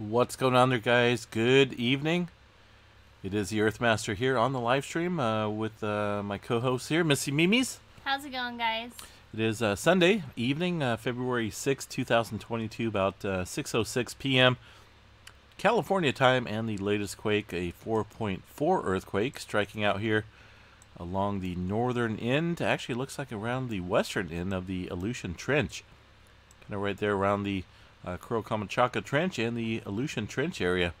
What's going on there, guys? Good evening. It is the Earthmaster here on the live stream uh, with uh, my co-host here, Missy Mimis. How's it going, guys? It is uh, Sunday evening, uh, February 6, 2022, about 6.06 p.m. California time, and the latest quake, a 4.4 earthquake, striking out here along the northern end. Actually, looks like around the western end of the Aleutian Trench. Kind of right there around the uh, Kuril Trench and the Aleutian Trench area.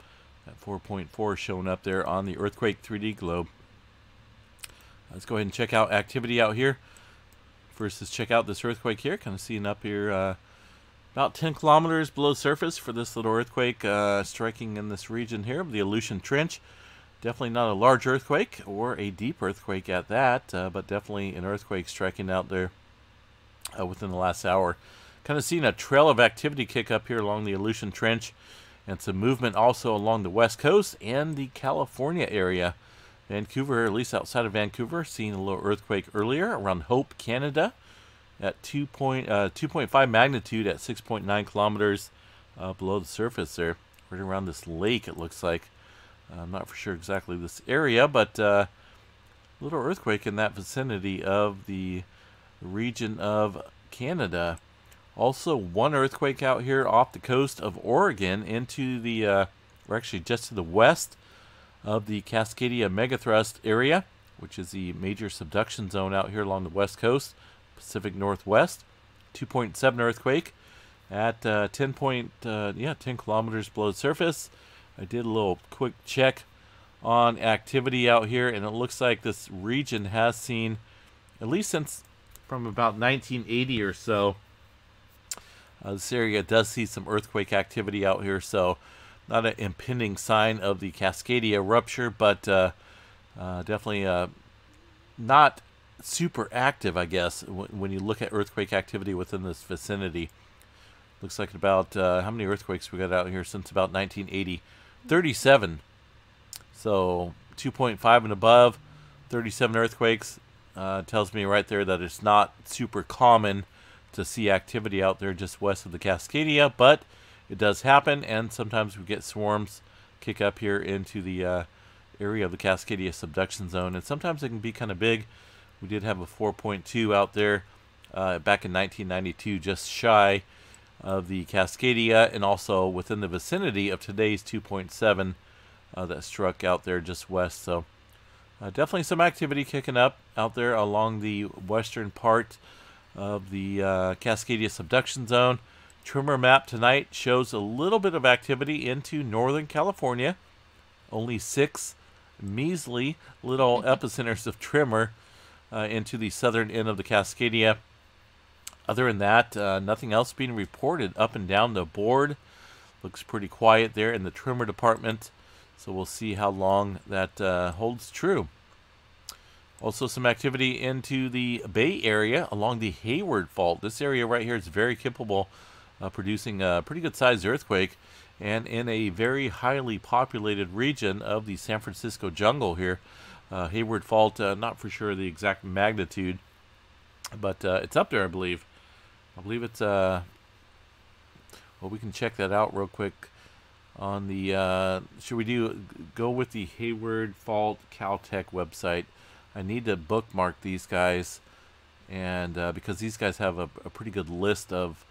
That 4.4 showing up there on the Earthquake 3D globe. Let's go ahead and check out activity out here. First, let's check out this earthquake here. Kind of seeing up here uh, about 10 kilometers below surface for this little earthquake uh, striking in this region here the Aleutian Trench. Definitely not a large earthquake or a deep earthquake at that, uh, but definitely an earthquake striking out there uh, within the last hour. Kind of seeing a trail of activity kick up here along the Aleutian Trench and some movement also along the west coast and the California area. Vancouver, at least outside of Vancouver, seeing a little earthquake earlier around Hope, Canada at 2.5 uh, magnitude at 6.9 kilometers uh, below the surface there. Right around this lake, it looks like. I'm not for sure exactly this area, but a uh, little earthquake in that vicinity of the region of Canada. Also, one earthquake out here off the coast of Oregon into the, uh, or actually just to the west of the Cascadia megathrust area, which is the major subduction zone out here along the west coast, Pacific Northwest. 2.7 earthquake at uh, 10 point, uh, yeah, 10 kilometers below the surface. I did a little quick check on activity out here, and it looks like this region has seen, at least since from about 1980 or so, uh, this area does see some earthquake activity out here, so not an impending sign of the Cascadia rupture, but uh, uh, definitely uh, not super active, I guess, when you look at earthquake activity within this vicinity. Looks like about, uh, how many earthquakes we got out here since about 1980? 37. So 2.5 and above, 37 earthquakes. Uh, tells me right there that it's not super common to see activity out there just west of the Cascadia, but it does happen, and sometimes we get swarms kick up here into the uh, area of the Cascadia subduction zone, and sometimes it can be kind of big. We did have a 4.2 out there uh, back in 1992, just shy of the Cascadia, and also within the vicinity of today's 2.7 uh, that struck out there just west. So uh, definitely some activity kicking up out there along the western part of the uh, Cascadia subduction zone. Tremor map tonight shows a little bit of activity into Northern California. Only six measly little epicenters of tremor uh, into the southern end of the Cascadia. Other than that, uh, nothing else being reported up and down the board. Looks pretty quiet there in the tremor department. So we'll see how long that uh, holds true. Also some activity into the Bay Area along the Hayward Fault. This area right here is very capable of producing a pretty good sized earthquake and in a very highly populated region of the San Francisco jungle here. Uh, Hayward Fault, uh, not for sure the exact magnitude, but uh, it's up there, I believe. I believe it's, uh, well, we can check that out real quick on the, uh, should we do, go with the Hayward Fault Caltech website. I need to bookmark these guys, and uh, because these guys have a, a, pretty good list of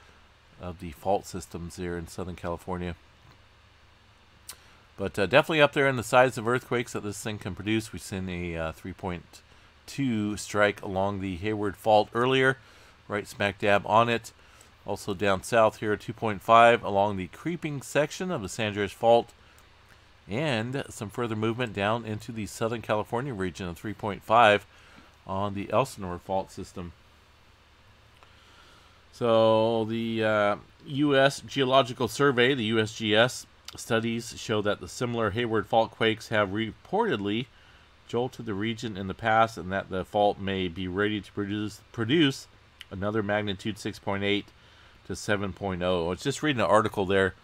of the fault systems here in Southern California. But uh, definitely up there in the size of earthquakes that this thing can produce. We've seen a uh, 3.2 strike along the Hayward Fault earlier, right smack dab on it. Also down south here, 2.5 along the creeping section of the San Andreas Fault and some further movement down into the Southern California region of 3.5 on the Elsinore fault system. So the uh, U.S. Geological Survey, the USGS, studies show that the similar Hayward fault quakes have reportedly jolted the region in the past and that the fault may be ready to produce, produce another magnitude 6.8 to 7.0. I was just reading an article there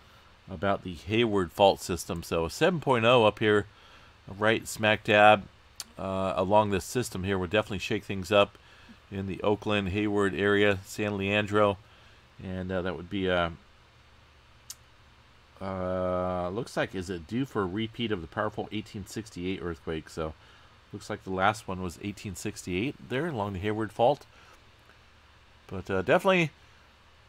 about the Hayward fault system. So 7.0 up here, right smack dab uh, along this system here would definitely shake things up in the Oakland, Hayward area, San Leandro. And uh, that would be a, Uh, looks like is it due for a repeat of the powerful 1868 earthquake? So, looks like the last one was 1868 there along the Hayward Fault. But uh, definitely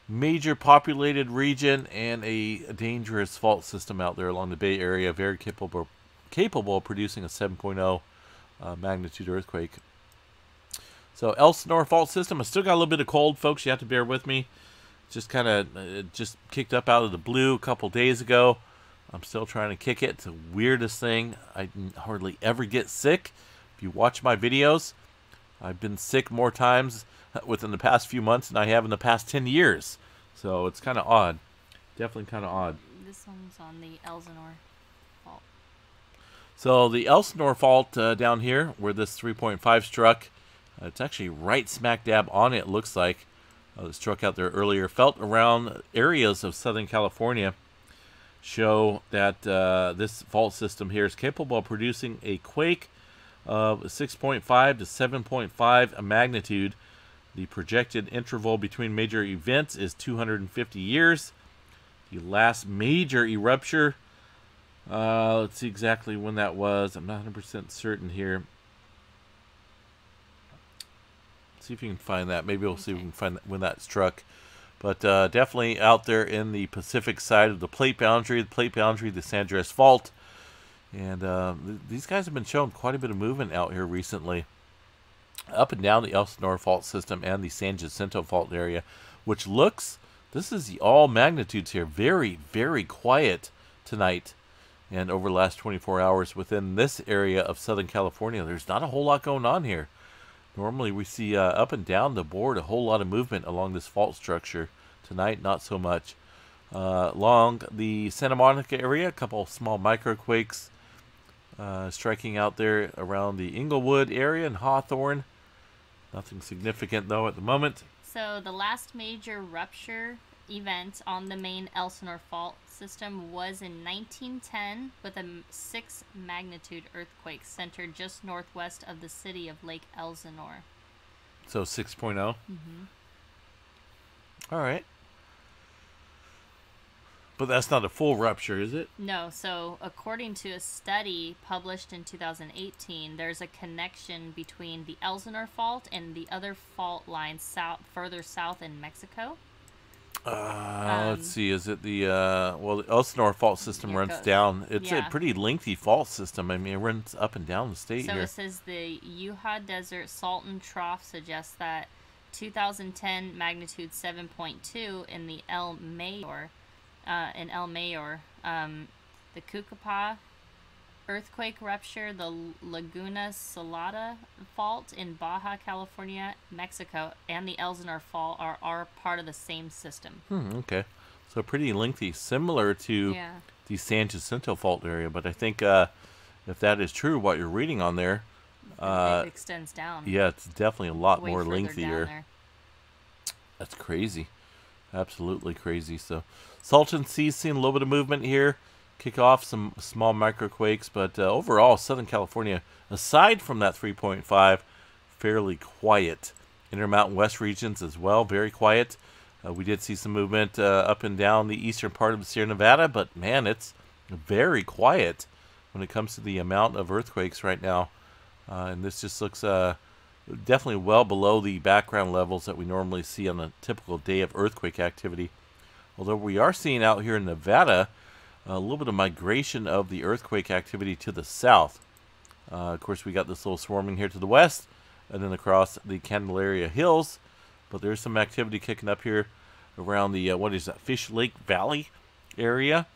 major populated region and a, dangerous fault system out there along the Bay Area. Very capable capable of producing a 7.0 uh, magnitude earthquake. So Elsinore fault system. I still got a little bit of cold, folks. You have to bear with me. Just kind of uh, just kicked up out of the blue a couple days ago. I'm still trying to kick it. It's the weirdest thing. I hardly ever get sick. If you watch my videos, I've been sick more times within the past few months than I have in the past 10 years. So it's kind of odd. Definitely kind of odd. This one's on the Elsinore fault. So the Elsinore fault uh, down here, where this 3.5 struck, uh, it's actually right smack dab on it, looks like. Uh, struck out there earlier. Felt around areas of Southern California show that uh, this fault system here is capable of producing a quake of 6.5 to 7.5 magnitude. The projected interval between major events is 250 years. The last major eruption, uh, let's see exactly when that was. I'm not 100% certain here. see if you can find that. Maybe we'll see if we can find when that struck. But uh, definitely out there in the Pacific side of the plate boundary, the plate boundary, the San Andreas Fault. And uh, th these guys have been showing quite a bit of movement out here recently. Up and down the Elsinore fault system and the San Jacinto fault area, which looks, this is all magnitudes here, very, very quiet tonight and over the last 24 hours within this area of Southern California. There's not a whole lot going on here. Normally we see uh, up and down the board a whole lot of movement along this fault structure. Tonight, not so much. Uh, along the Santa Monica area, a couple small microquakes uh, striking out there around the Inglewood area and Hawthorne. Nothing significant though at the moment. So the last major rupture event on the main Elsinore fault system was in 1910 with a 6 magnitude earthquake centered just northwest of the city of Lake Elsinore. So 6.0? Mm-hmm. All right. But that's not a full rupture, is it? No. So, according to a study published in 2018, there's a connection between the Elsinore fault and the other fault lines south, further south in Mexico. Uh, um, let's see. Is it the uh, well? The Elsinore fault system runs goes. down. It's yeah. a pretty lengthy fault system. I mean, it runs up and down the state so here. it says the Yuha Desert Salton Trough suggests that 2010 magnitude 7.2 in the El Mayor, uh, in El Mayor, um, the Cucapah earthquake rupture the Laguna Salada Fault in Baja California, Mexico, and the Elsinore Fault are, are part of the same system. Hmm, okay. So pretty lengthy, similar to yeah. the San Jacinto Fault area. But I think uh, if that is true, what you're reading on there, uh, it extends down. Yeah, it's definitely a lot more lengthier. That's crazy. Absolutely crazy. So Salton Sea seen a little bit of movement here kick off some small microquakes, but uh, overall, Southern California, aside from that 3.5, fairly quiet. Intermountain West regions as well, very quiet. Uh, we did see some movement uh, up and down the eastern part of Sierra Nevada, but man, it's very quiet when it comes to the amount of earthquakes right now. Uh, and this just looks uh, definitely well below the background levels that we normally see on a typical day of earthquake activity. Although we are seeing out here in Nevada, a little bit of migration of the earthquake activity to the south. Uh, of course, we got this little swarming here to the west, and then across the Candelaria Hills. But there's some activity kicking up here around the uh, what is that Fish Lake Valley area.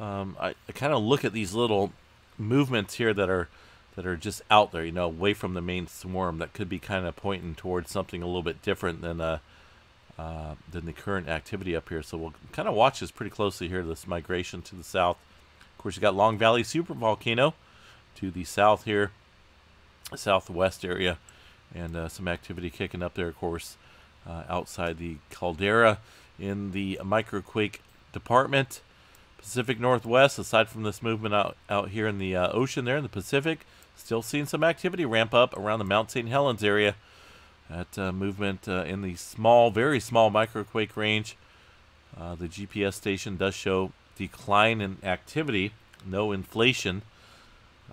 Um, I, I kind of look at these little movements here that are that are just out there, you know, away from the main swarm. That could be kind of pointing towards something a little bit different than uh, uh, than the current activity up here. So we'll kind of watch this pretty closely here, this migration to the south. Of course, you got Long Valley Supervolcano to the south here, southwest area, and uh, some activity kicking up there, of course, uh, outside the caldera in the microquake department. Pacific Northwest, aside from this movement out, out here in the uh, ocean there in the Pacific, still seeing some activity ramp up around the Mount St. Helens area. That uh, movement uh, in the small, very small microquake range. Uh, the GPS station does show decline in activity, no inflation.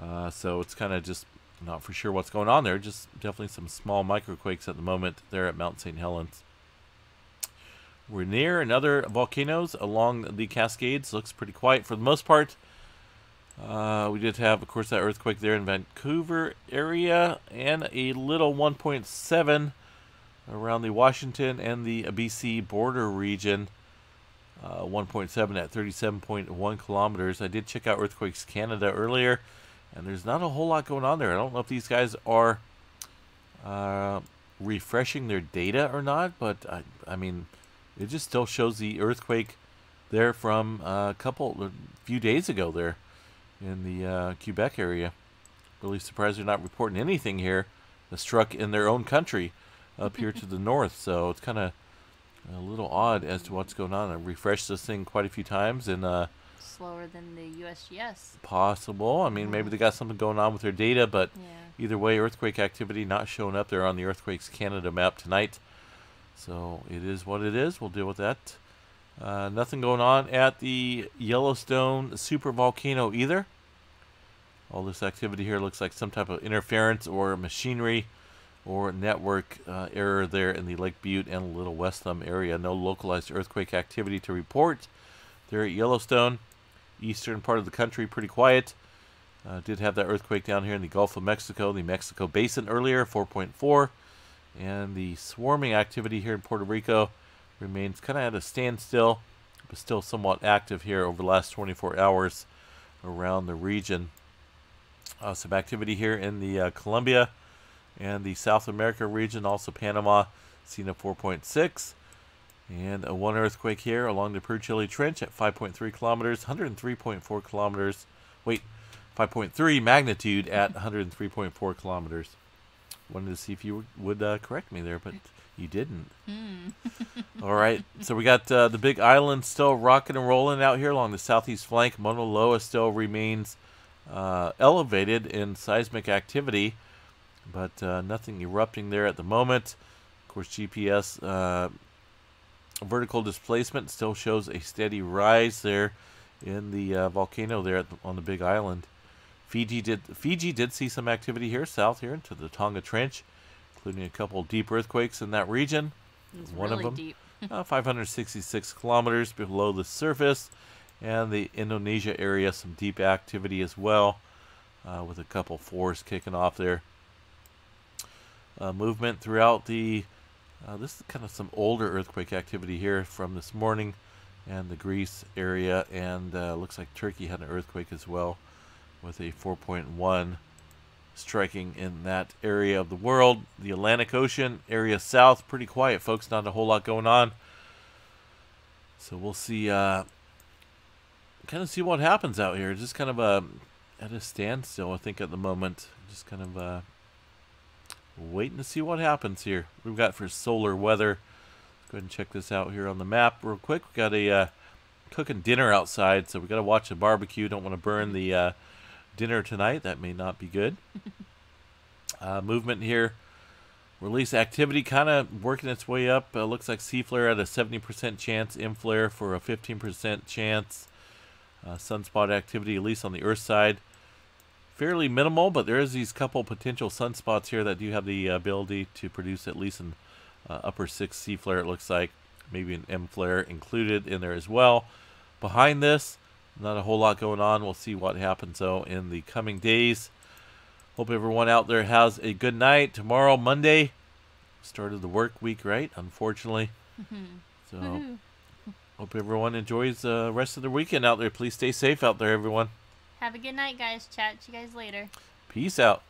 Uh, so it's kind of just not for sure what's going on there. Just definitely some small microquakes at the moment there at Mount St. Helens. We're near another volcanoes along the Cascades. Looks pretty quiet for the most part. Uh, we did have, of course, that earthquake there in Vancouver area and a little 1.7 around the Washington and the BC border region. Uh, 1.7 at 37.1 kilometers. I did check out Earthquakes Canada earlier, and there's not a whole lot going on there. I don't know if these guys are uh, refreshing their data or not, but I, I mean, it just still shows the earthquake there from a couple, a few days ago there in the uh, Quebec area. Really surprised they're not reporting anything here that struck in their own country up here to the north. So it's kind of a little odd as to what's going on. I refreshed this thing quite a few times and uh, slower than the USGS. Possible. I mean, maybe they got something going on with their data, but Yeah. either way, earthquake activity not showing up there on the Earthquakes Canada map tonight. So it is what it is. We'll deal with that. Uh, nothing going on at the Yellowstone super volcano either. All this activity here looks like some type of interference or machinery or network uh, error there in the Lake Butte and Little West Thumb area. No localized earthquake activity to report there at Yellowstone. Eastern part of the country pretty quiet. Uh, did have that earthquake down here in the Gulf of Mexico, the Mexico Basin earlier, 4.4. And the swarming activity here in Puerto Rico remains kind of at a standstill, but still somewhat active here over the last 24 hours around the region. Uh, some activity here in the uh, Colombia and the South America region, also Panama, seen a 4.6. And a one earthquake here along the Peru Chile Trench at 5.3 kilometers, 103.4 kilometers. Wait, 5.3 magnitude at 103.4 kilometers. Wanted to see if you would uh, correct me there, but you didn't. All right, so we got uh, the big island still rocking and rolling out here along the southeast flank. Mauna Loa still remains uh, elevated in seismic activity, but uh, nothing erupting there at the moment. Of course, GPS uh, vertical displacement still shows a steady rise there in the uh, volcano there the, on the big island. Fiji did Fiji did see some activity here south here into the Tonga Trench, including a couple deep earthquakes in that region. One really of them, deep. uh, 566 kilometers below the surface, and the Indonesia area some deep activity as well, uh, with a couple fours kicking off there. Uh, movement throughout the uh, this is kind of some older earthquake activity here from this morning, and the Greece area, and uh, looks like Turkey had an earthquake as well, with a 4.1 striking in that area of the world. The Atlantic Ocean area south, pretty quiet, folks. Not a whole lot going on. So we'll see. Uh, kind of see what happens out here. Just kind of uh, at a standstill, I think, at the moment. Just kind of uh, waiting to see what happens here. We've got for solar weather. Let's go ahead and check this out here on the map real quick. We've got a uh, cooking dinner outside, so we got to watch the barbecue. Don't want to burn the uh, dinner tonight. That may not be good. uh, movement here. Release activity kind of working its way up. Uh, looks like C flare at a 70% chance, M flare for a 15% chance. Uh, sunspot activity, at least on the Earth side, fairly minimal, but there is these couple potential sunspots here that do have the ability to produce at least an uh, upper six C flare. It looks like maybe an M flare included in there as well. Behind this, not a whole lot going on. We'll see what happens though in the coming days. Hope everyone out there has a good night. Tomorrow, Monday, start of the work week, right? Unfortunately. So, Woohoo. Hope everyone enjoys the rest of the weekend out there. Please stay safe out there, everyone. Have a good night, guys. Chat to you guys later. Peace out.